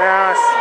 Yes.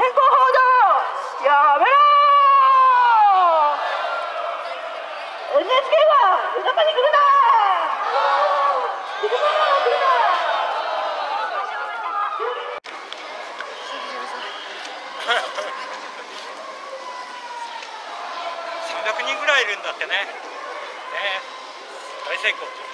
変更報道やめろ。NHK はに来るな300人ぐらいいるんだ。ってねね大成功